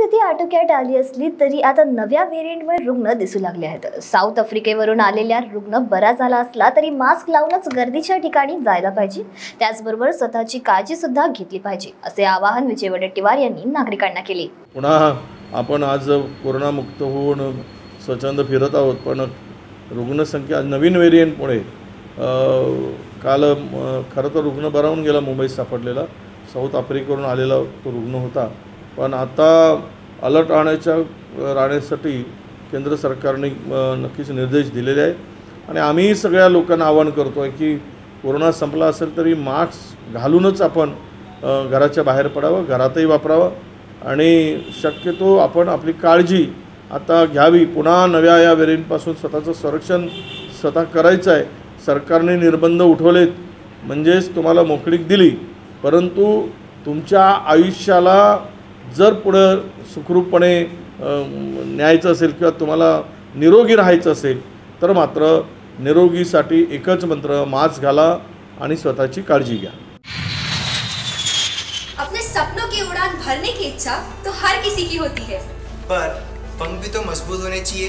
परिस्थिती आटोक्यात आली असली तरी आता नव्या व्हेरियंटमुळे रुग्ण दिसू लागले आहेत. साऊथ आफ्रिकेवरून आलेल्या रुग्ण बरा झाला असला तरी मास्क लावूनच गर्दीच्या ठिकाणी जायला पाहिजे. त्याचबरोबर स्वतःची काळजी सुद्धा घेतली पाहिजे असे आवाहन विजय वडेट्टीवार यांनी नागरिकांना केले. पुन्हा आपण आज कोरोनामुक्त होऊन स्वच्छंद फिरत आहोत पण रुग्णसंख्या नवीन व्हेरियंटमुळे काल खरं तर रुग्ण बरावून गेला मुंबईत सापडलेला. साऊथ आफ्रिकेवरून आलेला तो रुग्ण होता. पण आता अलर्ट राहण्याच्या राहण्यासाठी केंद्र सरकारने नक्कीच निर्देश दिलेले आहेत. आणि आम्ही सगळ्या लोकांना आवाहन करतो आहे की कोरोना संपला असेल तरी मास्क घालूनच आपण घराच्या बाहेर पडावं घरातही वापरावं. आणि शक्यतो आपण आपली काळजी आता घ्यावी. पुन्हा नव्या या व्हेरियंटपासून स्वतःचं संरक्षण स्वतः करायचं आहे. सरकारने निर्बंध उठवलेत. म्हणजेच तुम्हाला मोकळीक दिली. परंतु तुमच्या आयुष्याला जर पुढं सुखरूपपणे न्यायचं असेल किंवा तुम्हाला निरोगी राहायचं असेल तर मात्र निरोगीसाठी एकच मंत्र मास्क घाला आणि स्वतःची काळजी घ्या. अपने सपनों की उड़ान भरने की इच्छा तो हर किसी की होती है। पर पंख भी तो मजबूत होने चाहिए।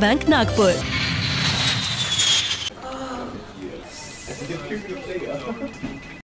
bank Nagpur